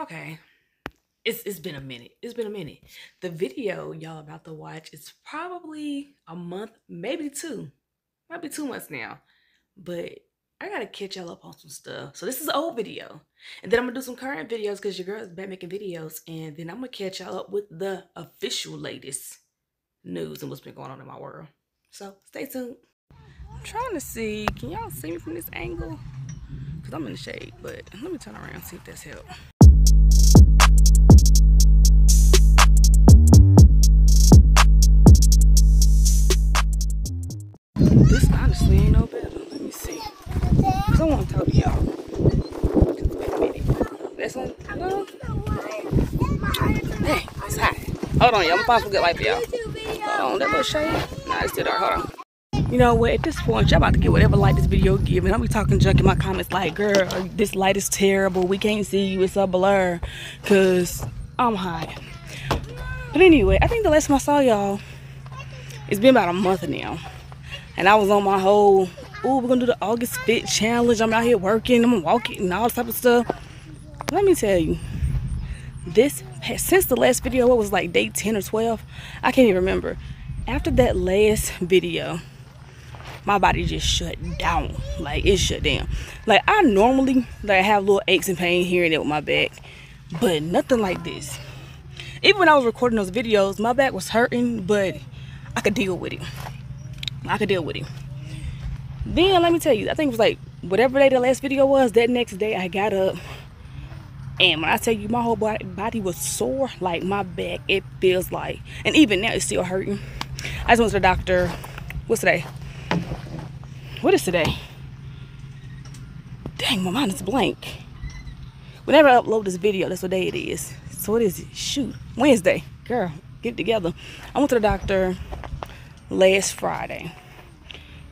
Okay. It's it's been a minute. It's been a minute. The video y'all about to watch is probably a month, maybe two. Might be two months now. But I gotta catch y'all up on some stuff. So this is an old video. And then I'm gonna do some current videos because your girl is back making videos. And then I'm gonna catch y'all up with the official latest news and what's been going on in my world. So stay tuned. I'm trying to see, can y'all see me from this angle? Because I'm in the shade, but let me turn around see if that's help. This honestly ain't no better. Let me see. Cause I want to talk to y'all. This one. No. Hey, it's hot. Hold on, y'all. I'm gonna good light for y'all. Hold on, that little shade. Nah, it's still dark. Hold on. You know what? At this point, y'all about to get whatever light this video give. And I'll be talking junk in my comments like, girl, this light is terrible. We can't see you. It's a blur. Cause I'm hot. But anyway, I think the last time I saw y'all, it's been about a month now. And I was on my whole, oh, we're gonna do the August Fit challenge. I'm out here working, I'm walking and all type of stuff. Let me tell you, this since the last video, what was like day 10 or 12? I can't even remember. After that last video, my body just shut down. Like it shut down. Like I normally like have little aches and pain here and there with my back, but nothing like this. Even when I was recording those videos, my back was hurting, but I could deal with it. I could deal with it. Then let me tell you, I think it was like whatever day the last video was, that next day I got up and when I tell you my whole body, body was sore, like my back, it feels like, and even now it's still hurting. I just went to the doctor, what's today? What is today? Dang, my mind is blank. Whenever I upload this video, that's what day it is. So what is it? Shoot, Wednesday. Girl, get together. I went to the doctor last Friday.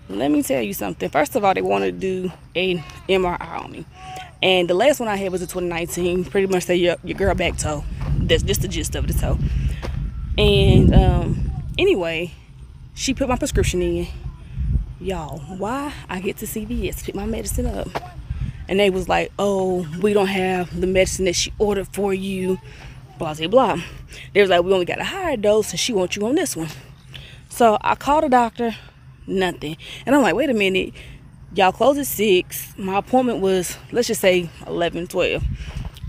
Let me tell you something. First of all, they wanted to do a MRI on me. And the last one I had was in 2019. Pretty much say your, your girl back toe. That's just the gist of the toe. And um, anyway, she put my prescription in. Y'all, why I get to CVS, pick my medicine up. And they was like, oh, we don't have the medicine that she ordered for you. Blah, blah, blah. They was like, we only got a higher dose and she wants you on this one. So I called the doctor, nothing. And I'm like, wait a minute, y'all close at 6. My appointment was, let's just say 11, 12.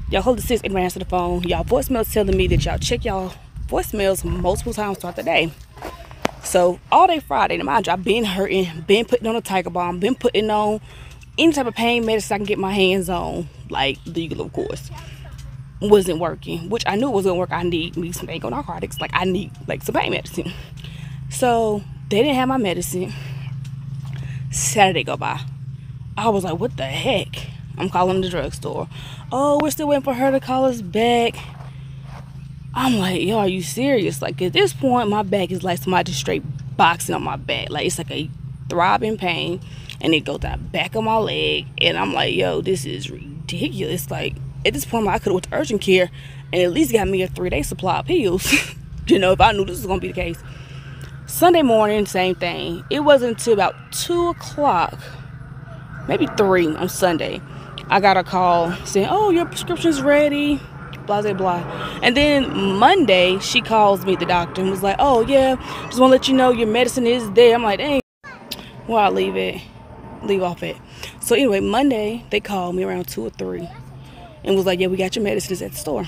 Y'all hold at 6 and answer the phone. Y'all voicemails telling me that y'all check y'all voicemails multiple times throughout the day. So all day Friday, mind you, I've been hurting, been putting on a tiger balm, been putting on any type of pain medicine I can get my hands on, like legal of course wasn't working, which I knew it was gonna work. I need me some narcotics. Like I need like some pain medicine. So they didn't have my medicine. Saturday go by. I was like, what the heck? I'm calling the drugstore. Oh, we're still waiting for her to call us back. I'm like, yo, are you serious? Like at this point, my back is like somebody just straight boxing on my back. Like it's like a throbbing pain. And it goes down back of my leg. And I'm like, yo, this is ridiculous. Like at this point, I could have went to urgent care and at least got me a three-day supply of pills. you know, if I knew this was gonna be the case. Sunday morning, same thing. It wasn't until about 2 o'clock, maybe 3 on Sunday, I got a call saying, Oh, your prescription's ready, blah, blah, blah. And then Monday, she calls me, the doctor, and was like, Oh, yeah, just want to let you know your medicine is there. I'm like, Dang, well, I'll leave it, leave off it. So, anyway, Monday, they called me around 2 or 3 and was like, Yeah, we got your medicines at the store.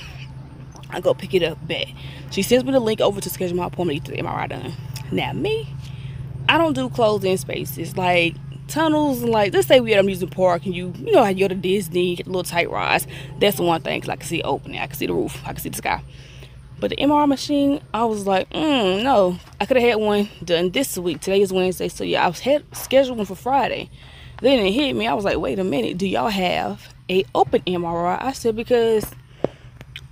I go pick it up back. She sends me the link over to schedule my appointment to get the MRI done. Now me, I don't do closed-in spaces like tunnels and like let's say we at a amusement park and you you know how you go to Disney, get a little tight rides. That's the one thing cause I can see opening, I can see the roof, I can see the sky. But the MRI machine, I was like, mm, no. I could have had one done this week. Today is Wednesday, so yeah, I was had scheduled one for Friday. Then it hit me. I was like, wait a minute, do y'all have a open MRI? I said because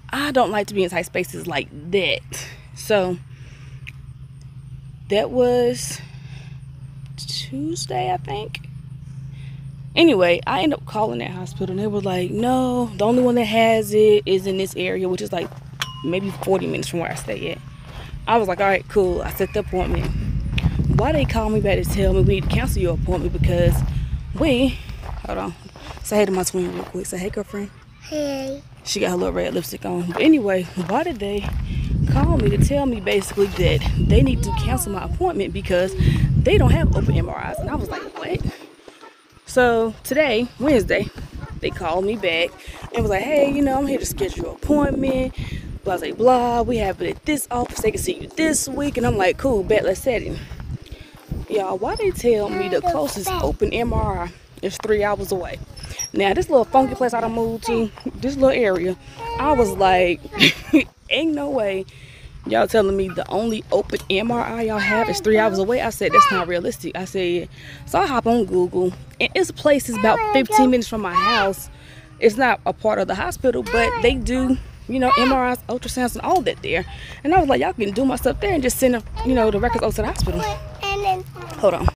I don't like to be in tight spaces like that. So that was Tuesday, I think. Anyway, I ended up calling that hospital and they were like, no, the only one that has it is in this area, which is like maybe 40 minutes from where I stay at. I was like, all right, cool. I set the appointment. Why they call me back to tell me we need to cancel your appointment because we, hold on, say hey to my twin real quick. Say hey, girlfriend. Hey. She got her little red lipstick on. But anyway, why did they call me to tell me basically that they need to cancel my appointment because they don't have open MRIs? And I was like, what? So today, Wednesday, they called me back and was like, hey, you know, I'm here to schedule an appointment. Blah, blah, blah. We have it at this office. They can see you this week. And I'm like, cool, bet, let's set it. Y'all, why they tell me the closest open MRI is three hours away? Now, this little funky place I done moved to, this little area, I was like, ain't no way y'all telling me the only open MRI y'all have is three hours away. I said, that's not realistic. I said, so I hop on Google, and it's a place that's about 15 minutes from my house. It's not a part of the hospital, but they do, you know, MRIs, ultrasounds, and all that there. And I was like, y'all can do my stuff there and just send, them, you know, the records over to the hospital. Hold on.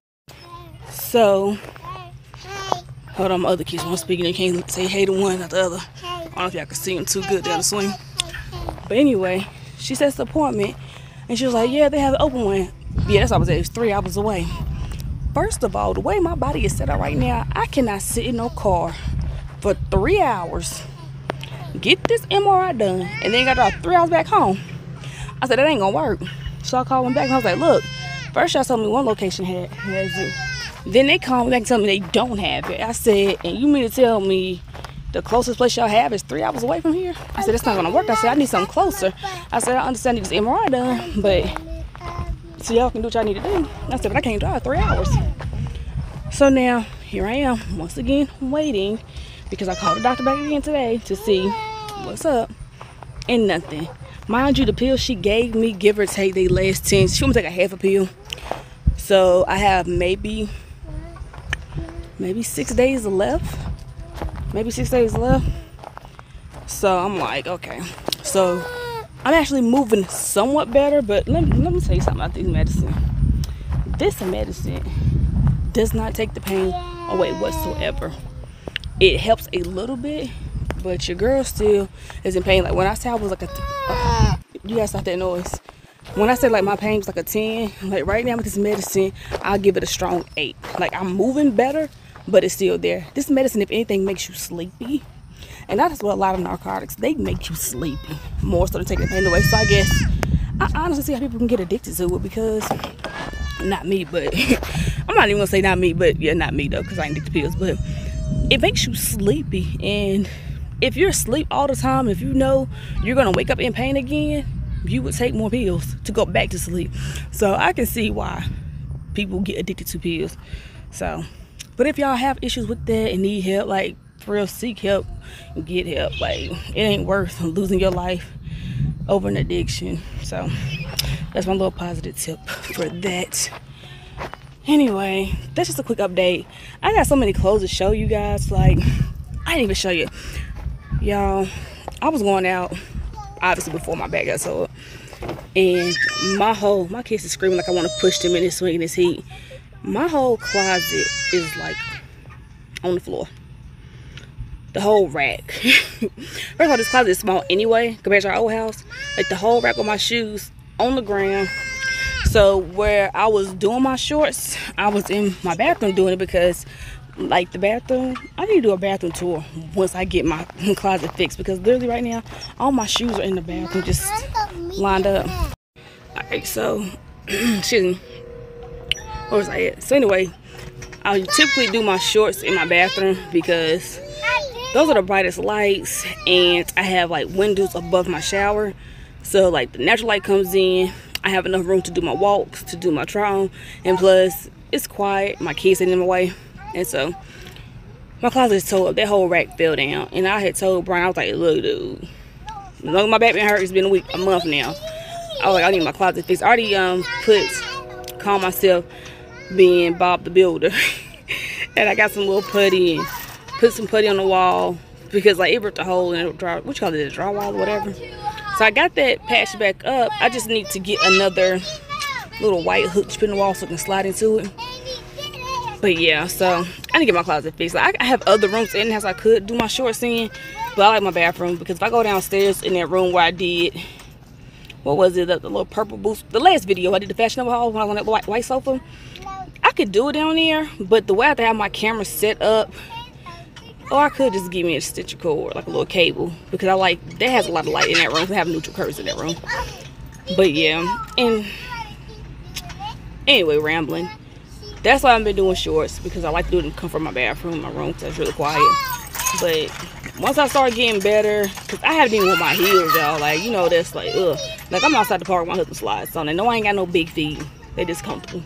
So, Hold on, my other kids want speaking. They can't say hey to one, not the other. I don't know if y'all can see them too good down the swing. But anyway, she sets the appointment, and she was like, yeah, they have an open one. Yeah, that's what I was at. It's three hours away. First of all, the way my body is set up right now, I cannot sit in no car for three hours, get this MRI done, and then got to drive three hours back home. I said, that ain't gonna work. So I called them back, and I was like, look, first y'all told me one location had, has it. Then they called me back and tell me they don't have it. I said, and you mean to tell me the closest place y'all have is three hours away from here? I said, that's not gonna work. I said, I need something closer. I said, I understand this MRI done, but so y'all can do what y'all need to do. I said, but I can't drive three hours. So now here I am once again waiting because I called the doctor back again today to see what's up and nothing. Mind you, the pill she gave me, give or take, they last 10. She to take a half a pill. So I have maybe maybe six days left maybe six days left. So i'm like okay. So i'm actually moving somewhat better but let, me, let me tell you something about this medicine. This medicine does not take the pain away whatsoever. It helps a little bit but your girl still is in pain. Like when i say i was like a uh, you guys stop that noise. When I say like my pain was like a 10, like right now with this medicine, I'll give it a strong 8. Like I'm moving better, but it's still there. This medicine, if anything, makes you sleepy. And that's what a lot of narcotics, they make you sleepy more so to take the pain away. So I guess I honestly see how people can get addicted to it because not me, but I'm not even gonna say not me, but yeah, not me though, because I ain't addicted to pills, but it makes you sleepy. And if you're asleep all the time, if you know you're gonna wake up in pain again, you would take more pills to go back to sleep. So I can see why people get addicted to pills. So but if y'all have issues with that and need help, like for real, seek help and get help. Like it ain't worth losing your life over an addiction. So that's my little positive tip for that. Anyway, that's just a quick update. I got so many clothes to show you guys. Like I didn't even show you, y'all. I was going out obviously before my bag got sold, and my whole my kids is screaming like I want to push them in this swing in this heat my whole closet is like on the floor. The whole rack. First of all this closet is small anyway compared to our old house. Like the whole rack of my shoes on the ground. So where i was doing my shorts i was in my bathroom doing it because like the bathroom i need to do a bathroom tour once i get my closet fixed because literally right now all my shoes are in the bathroom just lined up. All right so excuse me was I at? So anyway, I typically do my shorts in my bathroom because those are the brightest lights and I have like windows above my shower. So like the natural light comes in, I have enough room to do my walks, to do my trial. and plus it's quiet, my kids ain't in my way. And so my closet is tore up, that whole rack fell down. And I had told Brian, I was like, look dude, as long as my back been hurt, it's been a week, a month now. I was like, I need my closet fixed. I already um put calm myself being Bob the Builder. and I got some little putty and put some putty on the wall because like it ripped a hole in the draw what you call it, a drywall or whatever. So I got that patched back up. I just need to get another little white hook to put in the wall so I can slide into it. But yeah, so I need to get my closet fixed. Like I have other rooms in house I could do my shorts in, but I like my bathroom because if I go downstairs in that room where I did what was it, the, the little purple boost, the last video I did the fashion haul when I was on that white, white sofa. I could do it down there, but the way I have to have my camera set up Or I could just give me a stitcher cord, like a little cable, because I like that has a lot of light in that room. We have neutral curves in that room. But yeah, and anyway, rambling. That's why I've been doing shorts because I like to do them come from my bathroom, my room, because it's really quiet. But once I start getting better, because I haven't even with my heels, y'all. Like, you know, that's like, ugh. Like, I'm outside the park my husband slides on. And no, I ain't got no big feet. They just comfortable.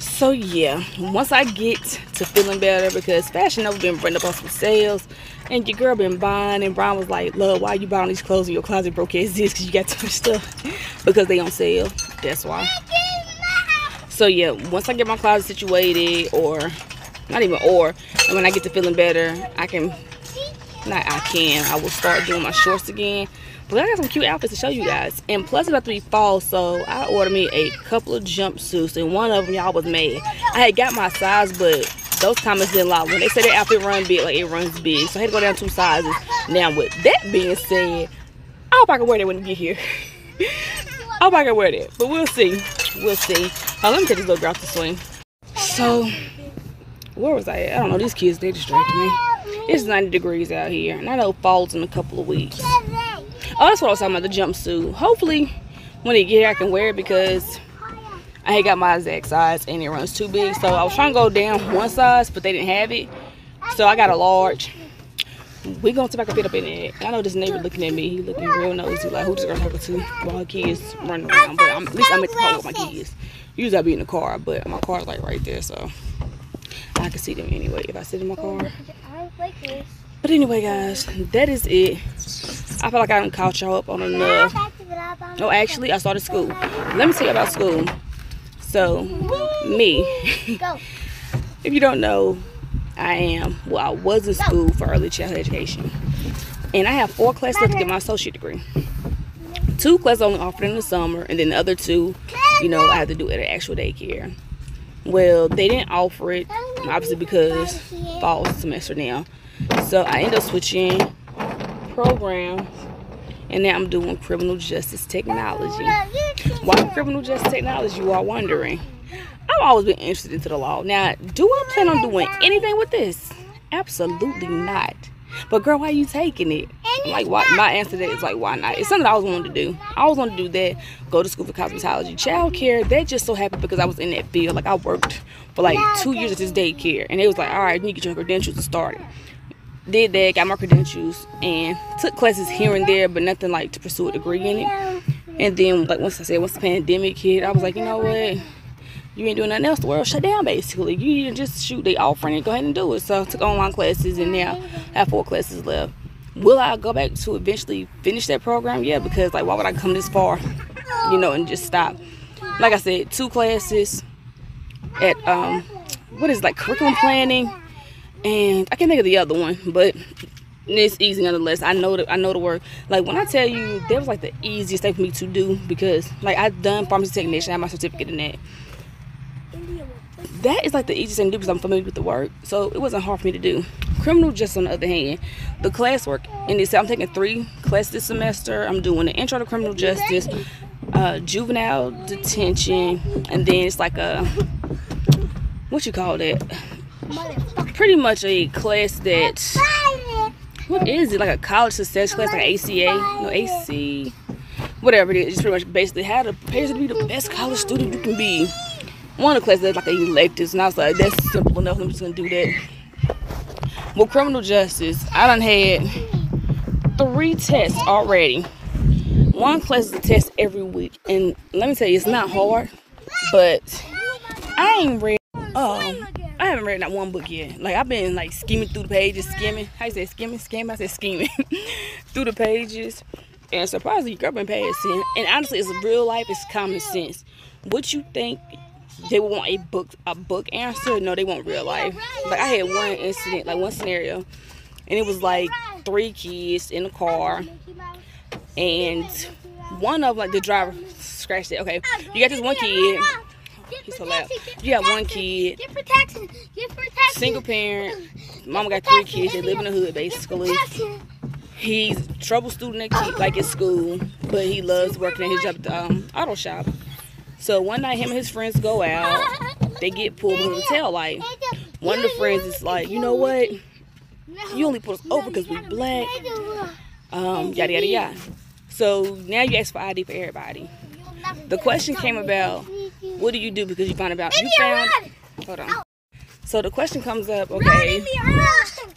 So, yeah. Once I get to feeling better, because Fashion Nova been bringing up on some sales. And your girl been buying. And Brian was like, love, why you buying these clothes in your closet broke as this? Because you got too much stuff. because they on sale. That's why. So, yeah. Once I get my closet situated, or not even or, and when I get to feeling better, I can not I can. I will start doing my shorts again. But I got some cute outfits to show you guys. And plus it's about to be fall so I ordered me a couple of jumpsuits and one of them y'all was mad I had got my size but those comments didn't lie. When they say the outfit run big like it runs big. So I had to go down two sizes. Now with that being said I hope I can wear that when we get here. I hope I can wear that. But we'll see. We'll see. Uh, let me take this little girl to swing so where was I at? I don't know. These kids they distracted me it's 90 degrees out here, and I know fall's in a couple of weeks. Oh, that's what I was talking about, the jumpsuit. Hopefully, when it get here, I can wear it because I ain't got my exact size and it runs too big. So I was trying to go down one size, but they didn't have it. So I got a large. We gonna see if I can fit up in it. I know this neighbor looking at me. He looking real nosy, like who's gonna talk to while her kids running around. But I'm, at least I'm at the park with my kids. Usually I be in the car, but my car's like right there, so I can see them anyway if I sit in my car. But anyway, guys, that is it. I feel like I didn't caught y'all up on enough. Oh, actually, I started school. Let me tell you about school. So, me, if you don't know, I am, well, I was in school for early childhood education. And I have four classes left to get my associate degree. Two classes only offered in the summer, and then the other two, you know, I have to do at actual daycare. Well, they didn't offer it, obviously because fall semester now. So I end up switching programs, and now I'm doing criminal justice technology. Why criminal justice technology, you are wondering? I've always been interested into the law. Now, do I plan on doing anything with this? Absolutely not. But girl, why are you taking it? Like, why? My answer to that is like, why not? It's something I always wanted to do. I always wanted to do that. Go to school for cosmetology, child care. That just so happened because I was in that field. Like, I worked for like two years at this daycare, and it was like, all right, you need to get your credentials to start it. Did that, got my credentials, and took classes here and there, but nothing like to pursue a degree in it. And then, like once I said, once the pandemic hit, I was like, you know what? you ain't doing nothing else, the world shut down basically. You just shoot they offering and go ahead and do it. So I took online classes and now I have four classes left. Will I go back to eventually finish that program? Yeah, because like why would I come this far, you know, and just stop? Like I said, two classes at um what is it, like curriculum planning and I can't think of the other one, but it's easy nonetheless. I know that I know the work. Like when I tell you that was like the easiest thing for me to do because like I've done pharmacy technician, I have my certificate in that that is like the easiest thing to do because I'm familiar with the work. So it wasn't hard for me to do. Criminal just on the other hand, the classwork and this I'm taking three classes this semester. I'm doing the intro to criminal justice, uh, juvenile detention, and then it's like a what you call that? Pretty much a class that what is it? Like a college success class, like ACA, no AC, whatever it is. It's pretty much basically how to prepare to be the best college student you can be one of the classes like an electives, and I was like, that's simple enough. I'm just gonna do that. Well, criminal justice, I done had three tests already. One class is a test every week, and let me tell you, it's not hard, but I ain't read. Um, I haven't read not one book yet. Like I've been like skimming through the pages, skimming. How you say skimming? Skimming? I said skimming through the pages. And surprisingly, girl been passing. And honestly, it's real life. It's common sense. What you think they want a book a book answer. No, they want real life. Like I had one incident, like one scenario, and it was like three kids in the car, and one of like the driver scratched it. Okay, you got this one kid. He's so loud. You got one kid. Single parent. Mama got three kids. They live in the hood basically. He's trouble student at like at school, but he loves working at his job at the um, auto shop. So one night, him and his friends go out. They get pulled with the tail light. One of the friends is like, you know what? you only put us over because we black. Um, yada yada yada. So now you ask for ID for everybody. The question came about, what do you do because you found about you found. Hold on. So the question comes up, okay.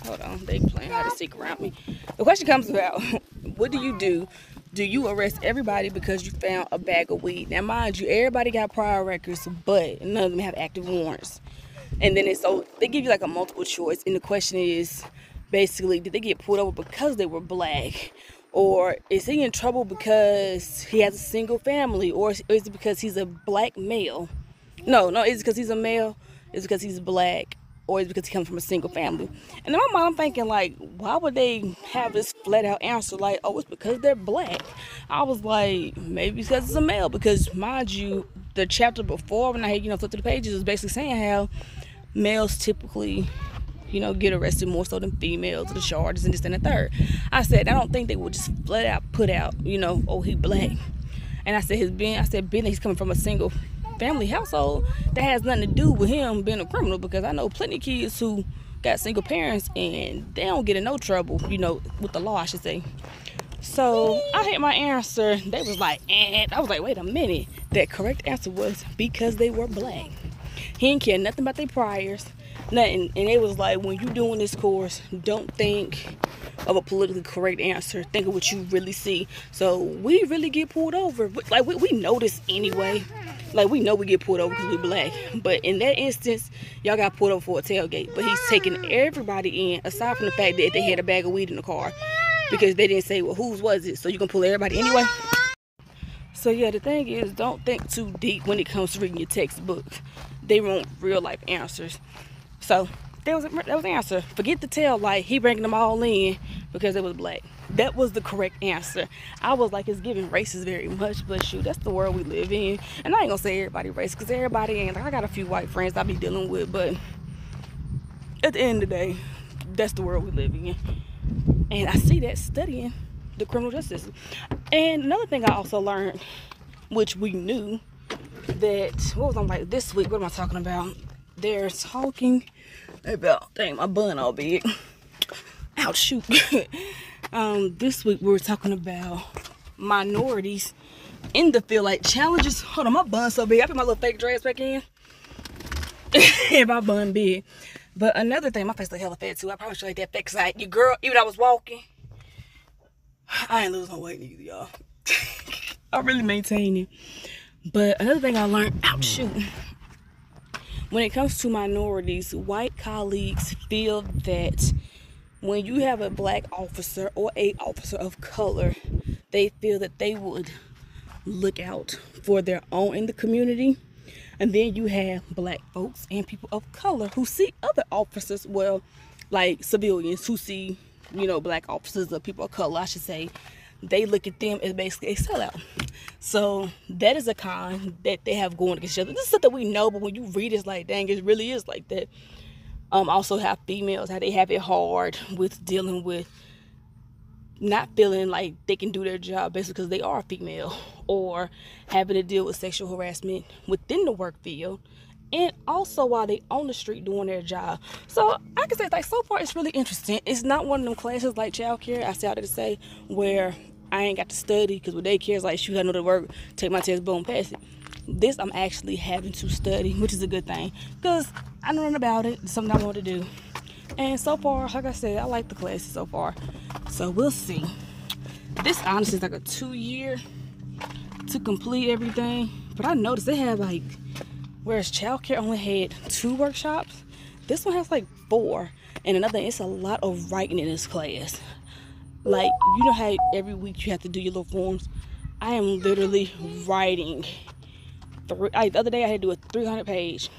Hold on, they playing hide and seek around me. The question comes about, what do you do? Do you arrest everybody because you found a bag of weed? Now, mind you, everybody got prior records, but none of them have active warrants. And then it's so they give you like a multiple choice, and the question is basically, did they get pulled over because they were black? Or is he in trouble because he has a single family? Or is it because he's a black male? No, no, is it because he's a male? Is it because he's black? Is because he comes from a single family? And in my mind, I'm thinking, like, why would they have this flat out answer? Like, oh, it's because they're black. I was like, maybe because it's a male. Because, mind you, the chapter before, when I had, you know, flipped to the pages, was basically saying how males typically you know, get arrested more so than females, the charges and this and the third. I said, I don't think they would just flat out put out, you know, oh, he black. And I said, his being, I said, being he's coming from a single family household, that has nothing to do with him being a criminal because I know plenty of kids who got single parents and they don't get in no trouble, you know, with the law, I should say. So I had my answer. They was like, and I was like, wait a minute. That correct answer was because they were black. He didn't care nothing about their priors, nothing. And it was like, when you doing this course, don't think of a politically correct answer. Think of what you really see. So we really get pulled over. Like we, we know this anyway. Like we know we get pulled over because we black. But in that instance, y'all got pulled over for a tailgate. But he's taking everybody in, aside from the fact that they had a bag of weed in the car. Because they didn't say, well, whose was it? So you can pull everybody anyway. So yeah, the thing is, don't think too deep when it comes to reading your textbook. They want real life answers. So that was that was the answer. Forget the tail light. He bringing them all in because it was black. That was the correct answer. I was like, it's giving racist very much, but shoot, that's the world we live in. And I ain't gonna say everybody racist because everybody ain't. Like, I got a few white friends I be dealing with, but at the end of the day, that's the world we live in. And I see that studying the criminal justice. And another thing I also learned, which we knew, that what was I like this week? What am I talking about? They're talking about dang my bun all big. Ouch shoot. um this week we were talking about minorities in the field like challenges. Hold on, my bun so big. I put my little fake dress back in. and my bun big. But another thing, my face look hella fat too. I probably should like that fake side. Your girl, even I was walking. I ain't lose no weight neither, y'all. I really maintain maintaining. But another thing I learned, ouch shoot when it comes to minorities, white colleagues feel that when you have a black officer or a officer of color, they feel that they would look out for their own in the community. And then you have black folks and people of color who see other officers, well, like civilians who see, you know, black officers or people of color, I should say, they look at them as basically a sellout. So that is a con that they have going against each other. This is stuff that we know, but when you read it, it's like, dang, it really is like that. Um, also have females, how they have it hard with dealing with not feeling like they can do their job basically because they are female or having to deal with sexual harassment within the work field and also while they on the street doing their job. So I can say like so far it's really interesting. It's not one of them classes like childcare, I started to say, where I ain't got to study because with daycare it's like shoot I know the work, take my test, boom, pass it. This I'm actually having to study, which is a good thing because I know nothing about it. It's something I want to do. And so far, like I said, I like the classes so far. So we'll see. This honestly is like a two year to complete everything. But I noticed they have like, whereas childcare only had two workshops, this one has like four. And another, it's a lot of writing in this class like you know how every week you have to do your little forms? I am literally writing three, I, the other day i had to do a 300 page.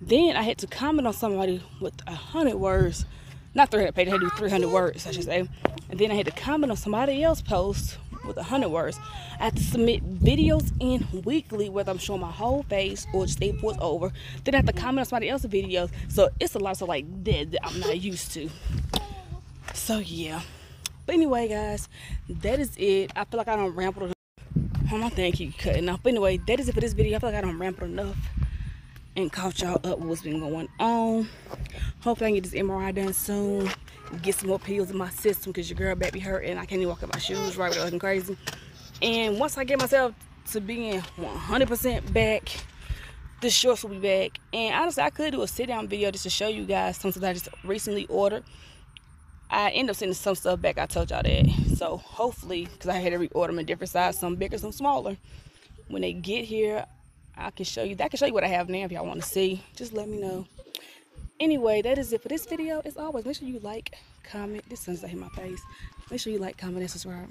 Then i had to comment on somebody with a hundred words. Not 300 pages i had to do 300 words i should say. And then i had to comment on somebody else's post with a hundred words. I have to submit videos in weekly whether i'm showing my whole face or just a voice over. Then i have to comment on somebody else's videos. So it's a lot of like that that i'm not used to. So yeah but anyway, guys, that is it. I feel like I don't ramble enough. Oh, Hold on, thank you cutting off. But anyway, that is it for this video. I feel like I don't ramble enough and caught y'all up what's been going on. Hopefully I can get this MRI done soon. get some more pills in my system because your girl back be hurting. I can't even walk in my shoes right without looking crazy. And once I get myself to being 100% back, the shorts will be back. And honestly, I could do a sit down video just to show you guys something that I just recently ordered. I end up sending some stuff back. I told y'all that. So hopefully, because I had to reorder them in different sizes, some bigger, some smaller. When they get here, I can show you. I can show you what I have now if y'all want to see. Just let me know. Anyway, that is it for this video. As always, make sure you like, comment. This sun's in my face. Make sure you like, comment, and subscribe.